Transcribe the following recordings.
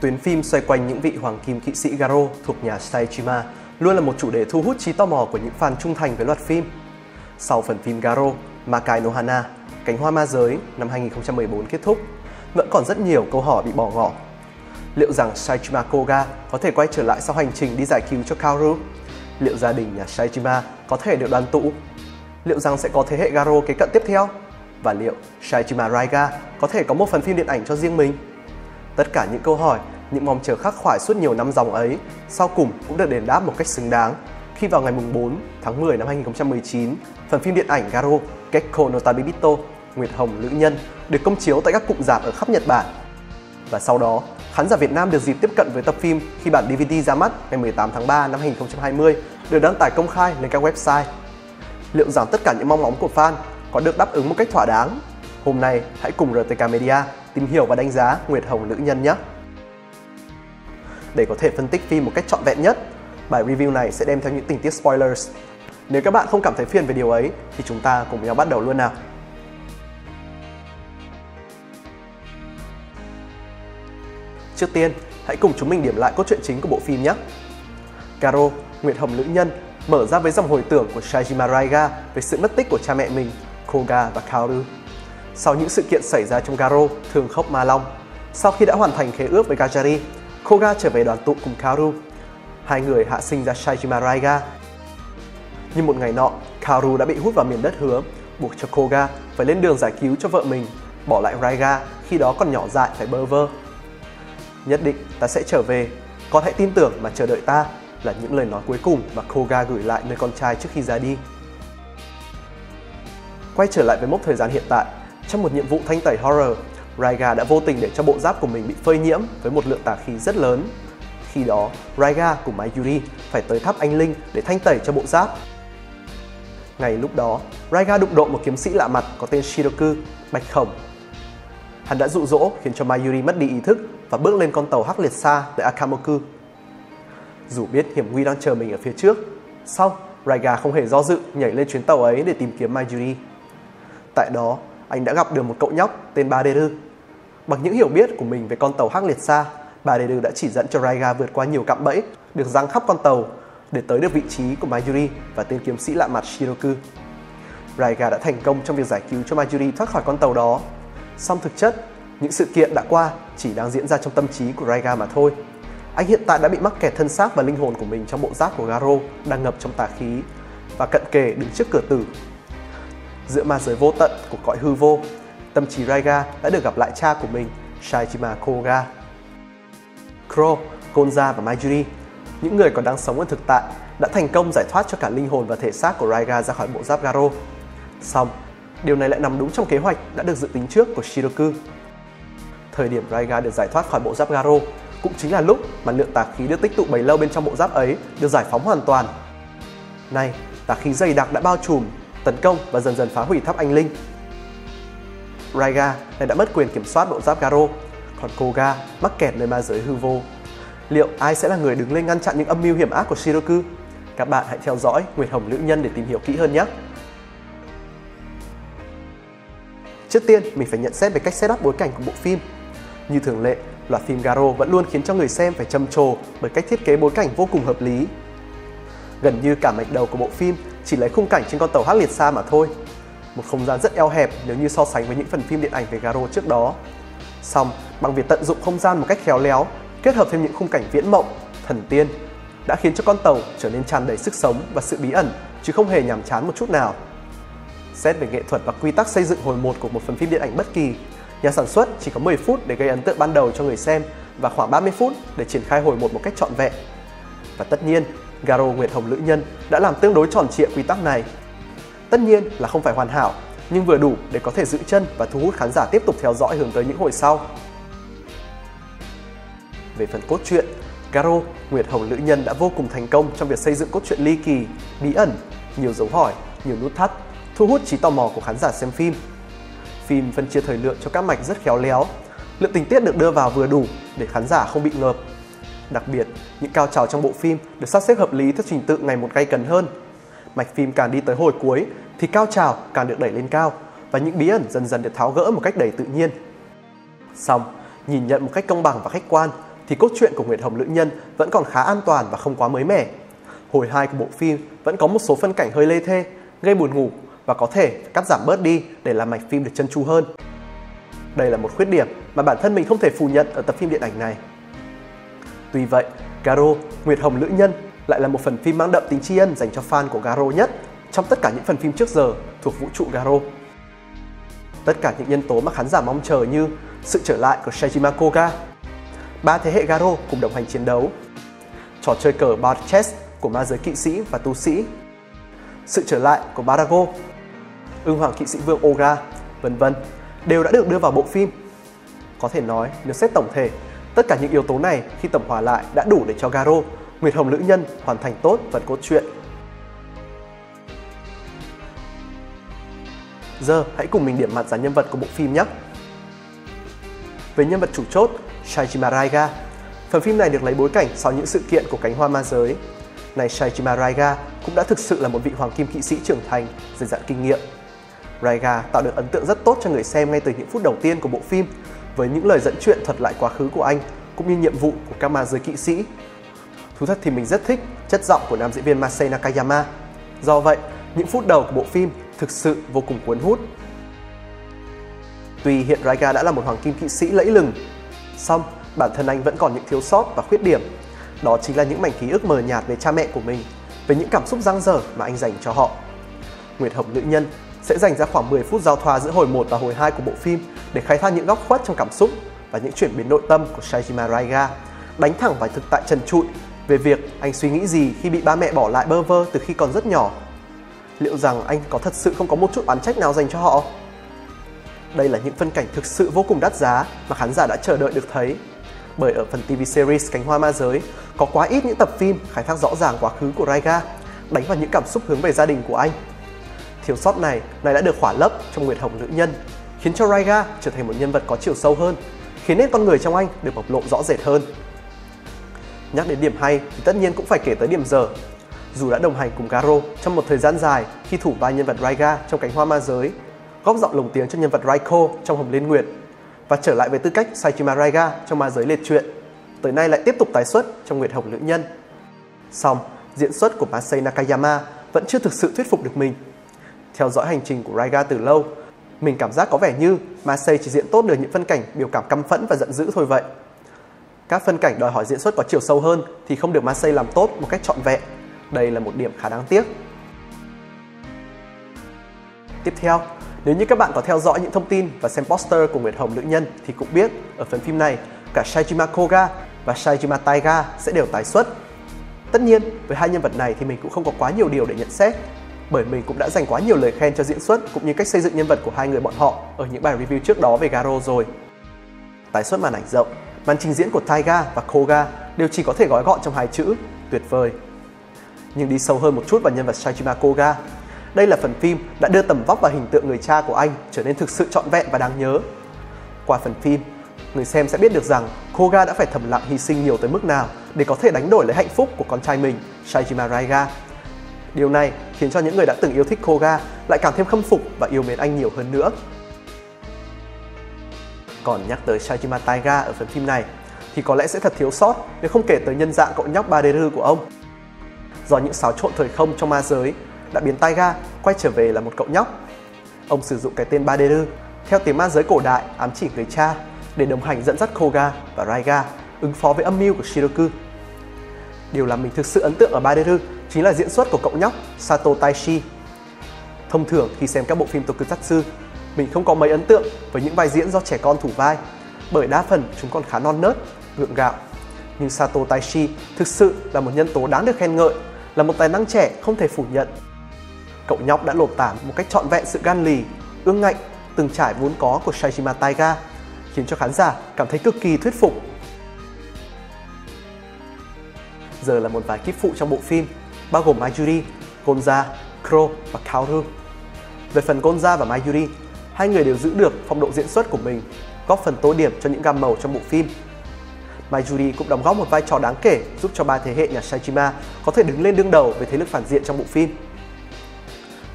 Tuyến phim xoay quanh những vị hoàng kim kỵ sĩ Garo thuộc nhà Saejima luôn là một chủ đề thu hút trí tò mò của những fan trung thành với loạt phim. Sau phần phim Garo, Makai no Hana, Cánh hoa ma giới năm 2014 kết thúc, vẫn còn rất nhiều câu hỏi bị bỏ ngỏ. Liệu rằng Saejima Koga có thể quay trở lại sau hành trình đi giải cứu cho Kaoru? Liệu gia đình nhà Saejima có thể được đoàn tụ? Liệu rằng sẽ có thế hệ Garo kế cận tiếp theo? Và liệu Saejima Raiga có thể có một phần phim điện ảnh cho riêng mình? Tất cả những câu hỏi, những mong chờ khắc khoải suốt nhiều năm dòng ấy, sau cùng cũng được đền đáp một cách xứng đáng khi vào ngày 4 tháng 10 năm 2019, phần phim điện ảnh Garo Gekko no Tabibito Nguyệt Hồng Lữ Nhân được công chiếu tại các cụm rạp ở khắp Nhật Bản. Và sau đó, khán giả Việt Nam được dịp tiếp cận với tập phim khi bản DVD ra mắt ngày 18 tháng 3 năm 2020 được đăng tải công khai lên các website. Liệu rằng tất cả những mong ngóng của fan có được đáp ứng một cách thỏa đáng? Hôm nay, hãy cùng RTK Media tìm hiểu và đánh giá Nguyệt Hồng Nữ Nhân nhé! Để có thể phân tích phim một cách trọn vẹn nhất, bài review này sẽ đem theo những tình tiết spoilers. Nếu các bạn không cảm thấy phiền về điều ấy thì chúng ta cùng nhau bắt đầu luôn nào. Trước tiên, hãy cùng chúng mình điểm lại cốt truyện chính của bộ phim nhé. Caro, Nguyệt Hồng Nữ Nhân, mở ra với dòng hồi tưởng của Shajima Raiga về sự mất tích của cha mẹ mình, Koga và Kaoru. Sau những sự kiện xảy ra trong Garo, thường khốc Ma Long, sau khi đã hoàn thành khế ước với Gajari, Koga trở về đoàn tụ cùng Kaoru. Hai người hạ sinh ra Shajima Raiga. Nhưng một ngày nọ, Kaoru đã bị hút vào miền đất hứa, buộc cho Koga phải lên đường giải cứu cho vợ mình, bỏ lại Raiga khi đó còn nhỏ dại phải bơ vơ nhất định ta sẽ trở về. Con hãy tin tưởng mà chờ đợi ta là những lời nói cuối cùng mà Koga gửi lại nơi con trai trước khi ra đi. Quay trở lại với mốc thời gian hiện tại, trong một nhiệm vụ thanh tẩy horror, Raiga đã vô tình để cho bộ giáp của mình bị phơi nhiễm với một lượng tà khí rất lớn. Khi đó, Raiga cùng Mayuri phải tới tháp anh linh để thanh tẩy cho bộ giáp. Ngày lúc đó, Raiga đụng độ một kiếm sĩ lạ mặt có tên Shiroku, Bạch Khổng. Hắn đã dụ dỗ khiến cho Mayuri mất đi ý thức và bước lên con tàu hắc liệt xa tại Akamoku. Dù biết hiểm nguy đang chờ mình ở phía trước, sau Raiga không hề do dự nhảy lên chuyến tàu ấy để tìm kiếm Mayuri. Tại đó, anh đã gặp được một cậu nhóc tên Ba Đê Rư. Bằng những hiểu biết của mình về con tàu hắc liệt xa, Rư đã chỉ dẫn cho Raiga vượt qua nhiều cạm bẫy được giăng khắp con tàu để tới được vị trí của Mayuri và tên kiếm sĩ lạ mặt Shiroku. Raiga đã thành công trong việc giải cứu cho Mayuri thoát khỏi con tàu đó. Song thực chất, những sự kiện đã qua chỉ đang diễn ra trong tâm trí của Raiga mà thôi. Anh hiện tại đã bị mắc kẹt thân xác và linh hồn của mình trong bộ giáp của Garo đang ngập trong tà khí và cận kề đứng trước cửa tử. Giữa ma giới vô tận của cõi hư vô, tâm trí Raiga đã được gặp lại cha của mình, Shaijima Koga. Kro, Gonza và Majuri, những người còn đang sống ở thực tại, đã thành công giải thoát cho cả linh hồn và thể xác của Raiga ra khỏi bộ giáp Garo. Xong, điều này lại nằm đúng trong kế hoạch đã được dự tính trước của Shiroku Thời điểm Raiga được giải thoát khỏi bộ giáp Garo cũng chính là lúc mà lượng tà khí được tích tụ bấy lâu bên trong bộ giáp ấy được giải phóng hoàn toàn. Nay, tà khí dày đặc đã bao trùm, tấn công và dần dần phá hủy tháp anh linh. Raiga này đã mất quyền kiểm soát bộ giáp Garo, còn Koga mắc kẹt nơi ma giới hư vô. Liệu ai sẽ là người đứng lên ngăn chặn những âm mưu hiểm ác của Shiroku? Các bạn hãy theo dõi Nguyệt Hồng Nữ Nhân để tìm hiểu kỹ hơn nhé! Trước tiên, mình phải nhận xét về cách setup bối cảnh của bộ phim. Như thường lệ, loạt phim Garo vẫn luôn khiến cho người xem phải trầm trồ bởi cách thiết kế bối cảnh vô cùng hợp lý. Gần như cả mạch đầu của bộ phim chỉ lấy khung cảnh trên con tàu hắc liệt xa mà thôi. Một không gian rất eo hẹp nếu như so sánh với những phần phim điện ảnh về Garo trước đó. Xong, bằng việc tận dụng không gian một cách khéo léo, kết hợp thêm những khung cảnh viễn mộng, thần tiên, đã khiến cho con tàu trở nên tràn đầy sức sống và sự bí ẩn, chứ không hề nhàm chán một chút nào. Xét về nghệ thuật và quy tắc xây dựng hồi một của một phần phim điện ảnh bất kỳ, Nhà sản xuất chỉ có 10 phút để gây ấn tượng ban đầu cho người xem và khoảng 30 phút để triển khai hồi một một cách trọn vẹn. Và tất nhiên, Garo Nguyệt Hồng Lữ Nhân đã làm tương đối tròn trịa quy tắc này. Tất nhiên là không phải hoàn hảo, nhưng vừa đủ để có thể giữ chân và thu hút khán giả tiếp tục theo dõi hướng tới những hồi sau. Về phần cốt truyện, Garo, Nguyệt Hồng Lữ Nhân đã vô cùng thành công trong việc xây dựng cốt truyện ly kỳ, bí ẩn, nhiều dấu hỏi, nhiều nút thắt, thu hút trí tò mò của khán giả xem phim Phim phân chia thời lượng cho các mạch rất khéo léo. Lượng tình tiết được đưa vào vừa đủ để khán giả không bị ngợp. Đặc biệt, những cao trào trong bộ phim được sắp xếp hợp lý theo trình tự ngày một gay cấn hơn. Mạch phim càng đi tới hồi cuối thì cao trào càng được đẩy lên cao và những bí ẩn dần dần được tháo gỡ một cách đầy tự nhiên. Xong, nhìn nhận một cách công bằng và khách quan, thì cốt truyện của Nguyệt Hồng Lữ Nhân vẫn còn khá an toàn và không quá mới mẻ. Hồi 2 của bộ phim vẫn có một số phân cảnh hơi lê thê, gây buồn ngủ và có thể cắt giảm bớt đi để làm mạch phim được chân chu hơn. Đây là một khuyết điểm mà bản thân mình không thể phủ nhận ở tập phim điện ảnh này. Tuy vậy, Garo, Nguyệt Hồng Lữ Nhân lại là một phần phim mang đậm tính tri ân dành cho fan của Garo nhất trong tất cả những phần phim trước giờ thuộc vũ trụ Garo. Tất cả những nhân tố mà khán giả mong chờ như sự trở lại của Shajima Koga, ba thế hệ Garo cùng đồng hành chiến đấu, trò chơi cờ board chess của ma giới kỵ sĩ và tu sĩ, sự trở lại của Barago, ưng hoàng kỵ sĩ vương Oga, vân vân đều đã được đưa vào bộ phim. Có thể nói, nếu xét tổng thể, tất cả những yếu tố này khi tổng hòa lại đã đủ để cho Garo, Nguyệt Hồng Lữ Nhân hoàn thành tốt phần cốt truyện. Giờ hãy cùng mình điểm mặt dàn nhân vật của bộ phim nhé. Về nhân vật chủ chốt, Shajima Raiga. Phần phim này được lấy bối cảnh sau những sự kiện của cánh hoa ma giới. Này Shajima Raiga cũng đã thực sự là một vị hoàng kim kỵ sĩ trưởng thành, dày dặn kinh nghiệm. Raiga tạo được ấn tượng rất tốt cho người xem ngay từ những phút đầu tiên của bộ phim với những lời dẫn chuyện thuật lại quá khứ của anh cũng như nhiệm vụ của các ma giới kỵ sĩ. Thú thật thì mình rất thích chất giọng của nam diễn viên Masai Nakayama. Do vậy, những phút đầu của bộ phim thực sự vô cùng cuốn hút. Tuy hiện Raiga đã là một hoàng kim kỵ sĩ lẫy lừng, song bản thân anh vẫn còn những thiếu sót và khuyết điểm. Đó chính là những mảnh ký ức mờ nhạt về cha mẹ của mình, về những cảm xúc giang dở mà anh dành cho họ. Nguyệt Hồng Nữ Nhân sẽ dành ra khoảng 10 phút giao thoa giữa hồi 1 và hồi 2 của bộ phim để khai thác những góc khuất trong cảm xúc và những chuyển biến nội tâm của Shajima Raiga, đánh thẳng vào thực tại trần trụi về việc anh suy nghĩ gì khi bị ba mẹ bỏ lại bơ vơ từ khi còn rất nhỏ. Liệu rằng anh có thật sự không có một chút oán trách nào dành cho họ? Đây là những phân cảnh thực sự vô cùng đắt giá mà khán giả đã chờ đợi được thấy. Bởi ở phần TV series Cánh Hoa Ma Giới có quá ít những tập phim khai thác rõ ràng quá khứ của Raiga, đánh vào những cảm xúc hướng về gia đình của anh Thiếu sót này này đã được khỏa lấp trong Nguyệt Hồng Nữ Nhân, khiến cho Raiga trở thành một nhân vật có chiều sâu hơn, khiến nét con người trong anh được bộc lộ rõ rệt hơn. Nhắc đến điểm hay thì tất nhiên cũng phải kể tới điểm dở. Dù đã đồng hành cùng Garo trong một thời gian dài khi thủ vai nhân vật Raiga trong cánh hoa ma giới, góp giọng lồng tiếng cho nhân vật Raiko trong Hồng Liên Nguyệt và trở lại với tư cách Saikima Raiga trong ma giới liệt truyện. Tới nay lại tiếp tục tái xuất trong Nguyệt Hồng Nữ Nhân. Song, diễn xuất của Masai Nakayama vẫn chưa thực sự thuyết phục được mình theo dõi hành trình của Raiga từ lâu, mình cảm giác có vẻ như Marseille chỉ diễn tốt được những phân cảnh biểu cảm căm phẫn và giận dữ thôi vậy. Các phân cảnh đòi hỏi diễn xuất có chiều sâu hơn thì không được Marseille làm tốt một cách trọn vẹn. Đây là một điểm khá đáng tiếc. Tiếp theo, nếu như các bạn có theo dõi những thông tin và xem poster của Nguyệt Hồng Nữ Nhân thì cũng biết ở phần phim này cả Shaijima Koga và Shaijima Taiga sẽ đều tái xuất. Tất nhiên, với hai nhân vật này thì mình cũng không có quá nhiều điều để nhận xét bởi mình cũng đã dành quá nhiều lời khen cho diễn xuất cũng như cách xây dựng nhân vật của hai người bọn họ ở những bài review trước đó về Garo rồi. Tái xuất màn ảnh rộng, màn trình diễn của Taiga và Koga đều chỉ có thể gói gọn trong hai chữ tuyệt vời. Nhưng đi sâu hơn một chút vào nhân vật Shajima Koga, đây là phần phim đã đưa tầm vóc và hình tượng người cha của anh trở nên thực sự trọn vẹn và đáng nhớ. Qua phần phim, người xem sẽ biết được rằng Koga đã phải thầm lặng hy sinh nhiều tới mức nào để có thể đánh đổi lấy hạnh phúc của con trai mình, Shajima Raiga Điều này khiến cho những người đã từng yêu thích Koga lại càng thêm khâm phục và yêu mến anh nhiều hơn nữa. Còn nhắc tới Shajima Taiga ở phần phim này, thì có lẽ sẽ thật thiếu sót nếu không kể tới nhân dạng cậu nhóc Baderu của ông. Do những xáo trộn thời không trong ma giới đã biến Taiga quay trở về là một cậu nhóc. Ông sử dụng cái tên Baderu theo tiếng ma giới cổ đại ám chỉ người cha để đồng hành dẫn dắt Koga và Raiga ứng phó với âm mưu của Shiroku. Điều làm mình thực sự ấn tượng ở Baderu chính là diễn xuất của cậu nhóc Sato Taishi. Thông thường khi xem các bộ phim Tokusatsu, mình không có mấy ấn tượng với những vai diễn do trẻ con thủ vai, bởi đa phần chúng còn khá non nớt, gượng gạo. Nhưng Sato Taishi thực sự là một nhân tố đáng được khen ngợi, là một tài năng trẻ không thể phủ nhận. Cậu nhóc đã lột tả một cách trọn vẹn sự gan lì, ương ngạnh, từng trải vốn có của Shajima Taiga, khiến cho khán giả cảm thấy cực kỳ thuyết phục. Giờ là một vài kíp phụ trong bộ phim bao gồm Mayuri, Gonza, Kro và Kaoru. Về phần Gonza và Mayuri, hai người đều giữ được phong độ diễn xuất của mình, góp phần tô điểm cho những gam màu trong bộ phim. Mayuri cũng đóng góp một vai trò đáng kể giúp cho ba thế hệ nhà Shajima có thể đứng lên đương đầu với thế lực phản diện trong bộ phim.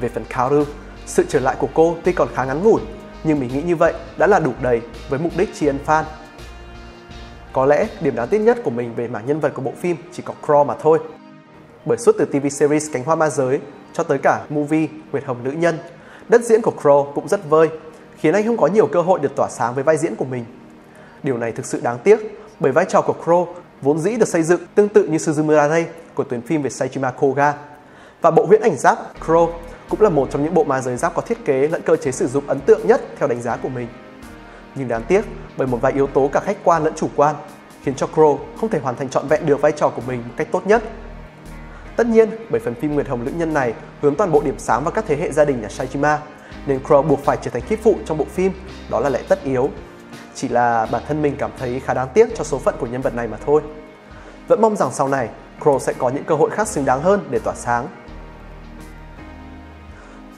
Về phần Kaoru, sự trở lại của cô tuy còn khá ngắn ngủi, nhưng mình nghĩ như vậy đã là đủ đầy với mục đích tri ân fan. Có lẽ điểm đáng tiếc nhất của mình về mảng nhân vật của bộ phim chỉ có Crow mà thôi. Bởi suốt từ TV series Cánh Hoa Ma Giới cho tới cả movie Nguyệt Hồng Nữ Nhân, đất diễn của crow cũng rất vơi, khiến anh không có nhiều cơ hội được tỏa sáng với vai diễn của mình. Điều này thực sự đáng tiếc bởi vai trò của Crow vốn dĩ được xây dựng tương tự như Suzumurare của tuyến phim về Saijima Koga. Và bộ huyễn ảnh giáp Crow cũng là một trong những bộ ma giới giáp có thiết kế lẫn cơ chế sử dụng ấn tượng nhất theo đánh giá của mình. Nhưng đáng tiếc bởi một vài yếu tố cả khách quan lẫn chủ quan khiến cho Crow không thể hoàn thành trọn vẹn được vai trò của mình một cách tốt nhất. Tất nhiên, bởi phần phim Nguyệt Hồng Lữ Nhân này hướng toàn bộ điểm sáng vào các thế hệ gia đình nhà Saijima, nên Crow buộc phải trở thành kiếp phụ trong bộ phim, đó là lẽ tất yếu chỉ là bản thân mình cảm thấy khá đáng tiếc cho số phận của nhân vật này mà thôi. Vẫn mong rằng sau này, Crow sẽ có những cơ hội khác xứng đáng hơn để tỏa sáng.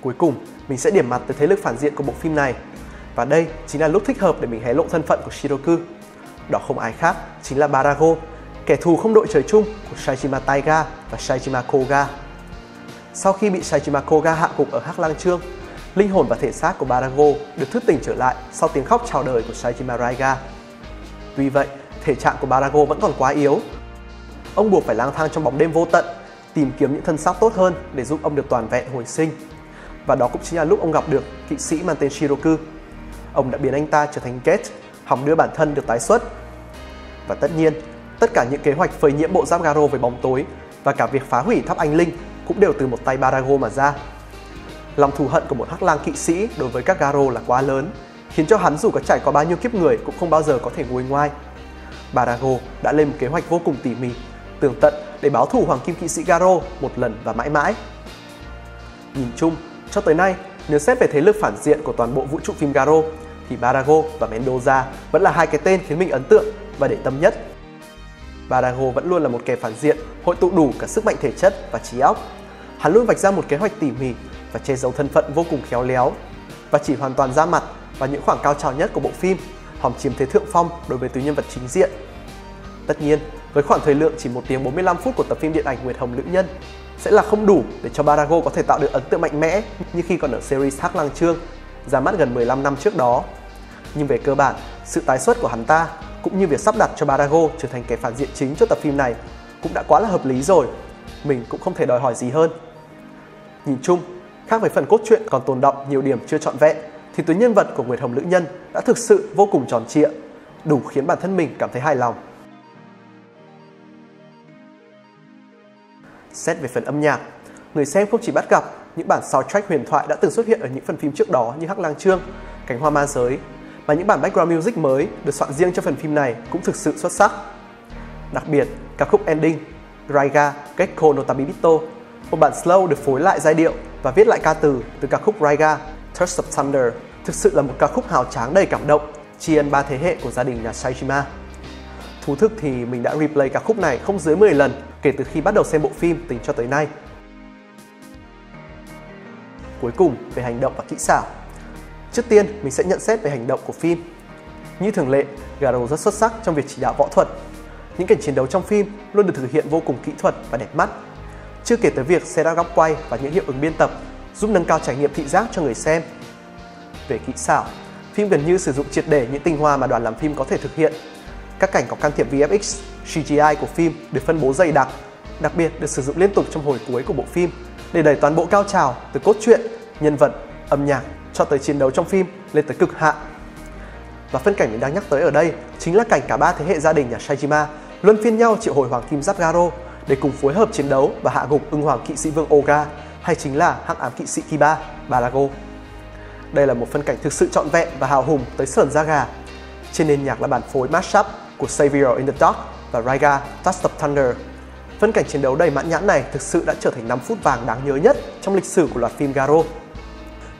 Cuối cùng, mình sẽ điểm mặt tới thế lực phản diện của bộ phim này. Và đây chính là lúc thích hợp để mình hé lộ thân phận của Shiroku. Đó không ai khác, chính là Barago, kẻ thù không đội trời chung của Saijima Taiga và Saijima Koga. Sau khi bị Saijima Koga hạ gục ở Hắc Lang Trương, linh hồn và thể xác của Barago được thức tỉnh trở lại sau tiếng khóc chào đời của Saijima Raiga. Tuy vậy, thể trạng của Barago vẫn còn quá yếu. Ông buộc phải lang thang trong bóng đêm vô tận, tìm kiếm những thân xác tốt hơn để giúp ông được toàn vẹn hồi sinh. Và đó cũng chính là lúc ông gặp được kỵ sĩ mang tên Shiroku. Ông đã biến anh ta trở thành Gate, hòng đưa bản thân được tái xuất. Và tất nhiên, tất cả những kế hoạch phơi nhiễm bộ giáp Garo với bóng tối và cả việc phá hủy tháp anh linh cũng đều từ một tay Barago mà ra. Lòng thù hận của một hắc lang kỵ sĩ đối với các Garo là quá lớn, khiến cho hắn dù có trải qua bao nhiêu kiếp người cũng không bao giờ có thể ngồi ngoai Barago đã lên một kế hoạch vô cùng tỉ mỉ, tường tận để báo thù Hoàng Kim Kỵ sĩ Garo một lần và mãi mãi. Nhìn chung, cho tới nay, nếu xét về thế lực phản diện của toàn bộ vũ trụ phim Garo, thì Barago và Mendoza vẫn là hai cái tên khiến mình ấn tượng và để tâm nhất. Barago vẫn luôn là một kẻ phản diện, hội tụ đủ cả sức mạnh thể chất và trí óc. Hắn luôn vạch ra một kế hoạch tỉ mỉ và che giấu thân phận vô cùng khéo léo và chỉ hoàn toàn ra mặt vào những khoảng cao trào nhất của bộ phim, hòng chiếm thế thượng phong đối với tứ nhân vật chính diện. Tất nhiên, với khoảng thời lượng chỉ 1 tiếng 45 phút của tập phim điện ảnh Nguyệt Hồng Nữ Nhân sẽ là không đủ để cho Barago có thể tạo được ấn tượng mạnh mẽ như khi còn ở series Hắc Lang Trương ra mắt gần 15 năm trước đó. Nhưng về cơ bản, sự tái xuất của hắn ta cũng như việc sắp đặt cho Barago trở thành kẻ phản diện chính cho tập phim này cũng đã quá là hợp lý rồi. Mình cũng không thể đòi hỏi gì hơn. Nhìn chung, Khác với phần cốt truyện còn tồn động nhiều điểm chưa trọn vẹn, thì tuyến nhân vật của Nguyệt Hồng Lữ Nhân đã thực sự vô cùng tròn trịa, đủ khiến bản thân mình cảm thấy hài lòng. Xét về phần âm nhạc, người xem không chỉ bắt gặp những bản soundtrack huyền thoại đã từng xuất hiện ở những phần phim trước đó như Hắc Lang Trương, Cánh Hoa Ma Giới, và những bản background music mới được soạn riêng cho phần phim này cũng thực sự xuất sắc. Đặc biệt, ca khúc ending Raiga Gekko no Tabibito, một bản slow được phối lại giai điệu và viết lại ca từ từ ca khúc Raiga, Touch of Thunder. Thực sự là một ca khúc hào tráng đầy cảm động, tri ân ba thế hệ của gia đình nhà Saishima. Thú thực thì mình đã replay ca khúc này không dưới 10 lần kể từ khi bắt đầu xem bộ phim tính cho tới nay. Cuối cùng về hành động và kỹ xảo. Trước tiên, mình sẽ nhận xét về hành động của phim. Như thường lệ, Garo rất xuất sắc trong việc chỉ đạo võ thuật. Những cảnh chiến đấu trong phim luôn được thực hiện vô cùng kỹ thuật và đẹp mắt, chưa kể tới việc xe đã góc quay và những hiệu ứng biên tập giúp nâng cao trải nghiệm thị giác cho người xem. Về kỹ xảo, phim gần như sử dụng triệt để những tinh hoa mà đoàn làm phim có thể thực hiện. Các cảnh có can thiệp VFX, CGI của phim được phân bố dày đặc, đặc biệt được sử dụng liên tục trong hồi cuối của bộ phim để đẩy toàn bộ cao trào từ cốt truyện, nhân vật, âm nhạc cho tới chiến đấu trong phim lên tới cực hạn. Và phân cảnh mình đang nhắc tới ở đây chính là cảnh cả ba thế hệ gia đình nhà Shijima luân phiên nhau triệu hồi hoàng kim giáp Garo để cùng phối hợp chiến đấu và hạ gục ưng hoàng kỵ sĩ vương Oga hay chính là hắc ám kỵ sĩ Kiba, Balago. Đây là một phân cảnh thực sự trọn vẹn và hào hùng tới sởn da gà. Trên nền nhạc là bản phối mashup của Savior in the Dark và Raiga Touch of Thunder. Phân cảnh chiến đấu đầy mãn nhãn này thực sự đã trở thành 5 phút vàng đáng nhớ nhất trong lịch sử của loạt phim Garo.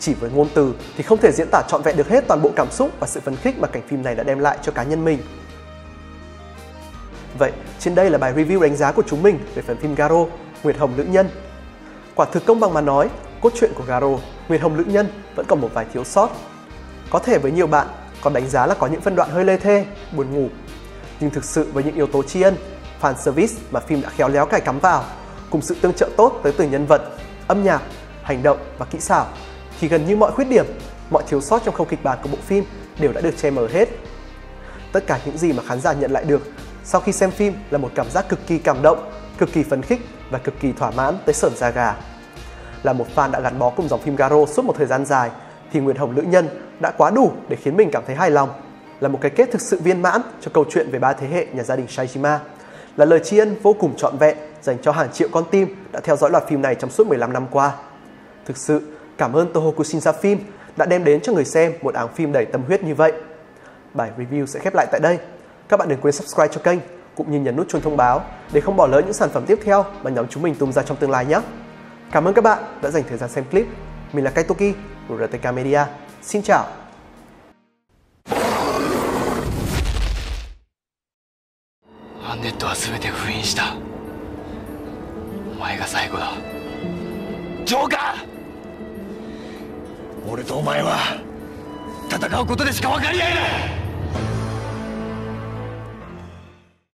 Chỉ với ngôn từ thì không thể diễn tả trọn vẹn được hết toàn bộ cảm xúc và sự phấn khích mà cảnh phim này đã đem lại cho cá nhân mình. Vậy, trên đây là bài review đánh giá của chúng mình về phần phim Garo, Nguyệt Hồng Nữ Nhân. Quả thực công bằng mà nói, cốt truyện của Garo, Nguyệt Hồng Nữ Nhân vẫn còn một vài thiếu sót. Có thể với nhiều bạn còn đánh giá là có những phân đoạn hơi lê thê, buồn ngủ. Nhưng thực sự với những yếu tố tri ân, fan service mà phim đã khéo léo cài cắm vào, cùng sự tương trợ tốt tới từ nhân vật, âm nhạc, hành động và kỹ xảo, thì gần như mọi khuyết điểm, mọi thiếu sót trong khâu kịch bản của bộ phim đều đã được che mờ hết tất cả những gì mà khán giả nhận lại được sau khi xem phim là một cảm giác cực kỳ cảm động, cực kỳ phấn khích và cực kỳ thỏa mãn tới sởn da gà. Là một fan đã gắn bó cùng dòng phim Garo suốt một thời gian dài thì Nguyệt Hồng Lữ Nhân đã quá đủ để khiến mình cảm thấy hài lòng. Là một cái kết thực sự viên mãn cho câu chuyện về ba thế hệ nhà gia đình Shaijima. Là lời tri ân vô cùng trọn vẹn dành cho hàng triệu con tim đã theo dõi loạt phim này trong suốt 15 năm qua. Thực sự, cảm ơn Tohoku Shinsa Film đã đem đến cho người xem một áng phim đầy tâm huyết như vậy. Bài review sẽ khép lại tại đây. Các bạn đừng quên subscribe cho kênh, cũng như nhấn nút chuông thông báo để không bỏ lỡ những sản phẩm tiếp theo mà nhóm chúng mình tung ra trong tương lai nhé. Cảm ơn các bạn đã dành thời gian xem clip. Mình là Kaitoki của RTK Media. Xin chào! ア俺とお前は戦うことでしか分かり合えない。